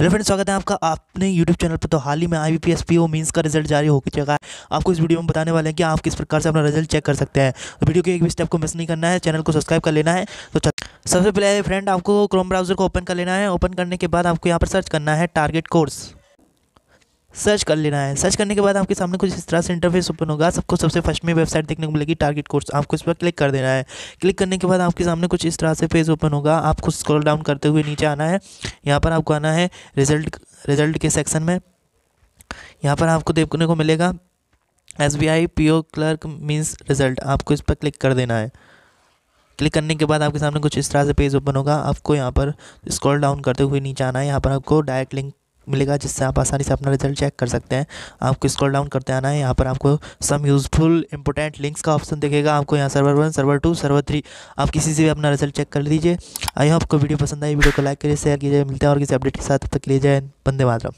Hello friends, स्वागत है आपका अपने यूट्यूब चैनल पर। तो हाल ही में I B P S P O का रिज़ल्ट जारी हो चुका है। आपको इस वीडियो में बताने वाले हैं कि आप किस प्रकार से अपना रिज़ल्ट चेक कर सकते हैं। तो वीडियो के एक भी स्टेप को मिस नहीं करना है, चैनल को सब्सक्राइब कर लेना है। तो सबसे पहले फ्रेंड, आपको क्रोम ब्राउज़र को ओपन कर लेना है। ओपन करने के बाद आपको यहाँ पर सर्च करना है टारगेट कोर्स सर्च कर लेना है। सर्च करने के बाद आपके सामने कुछ इस तरह से इंटरफेस ओपन होगा। सबको सबसे फ़र्स्ट में वेबसाइट देखने को मिलेगी टारगेट कोर्स आपको इस पर क्लिक कर देना है। क्लिक करने के बाद आपके सामने कुछ इस तरह से पेज ओपन होगा। आपको स्क्रॉल डाउन करते हुए नीचे आना है। यहाँ पर आपको आना है रिज़ल्ट रिज़ल्ट के सेक्शन में। यहाँ पर आपको देखने को मिलेगा S B I P O clerk means result आपको इस पर क्लिक कर देना है। क्लिक करने के बाद आपके सामने कुछ इस तरह से पेज ओपन होगा। आपको यहाँ पर स्क्रॉल डाउन करते हुए नीचे आना है। यहाँ पर आपको डायरेक्ट लिंक मिलेगा, जिससे आप आसानी से अपना रिज़ल्ट चेक कर सकते हैं। आपको स्क्रॉल डाउन करते आना है। यहाँ पर आपको सम यूज़फुल इंपॉर्टेंट लिंक्स का ऑप्शन दिखेगा। आपको यहाँ server one server two server three आप किसी से भी अपना रिज़ल्ट चेक कर लीजिए। आई आपको वीडियो पसंद आई वीडियो को लाइक करिए शेयर कीजिए, मिलते हैं और किसी अपडेट के साथ। तक लीजिए जाए बंदे मातरम।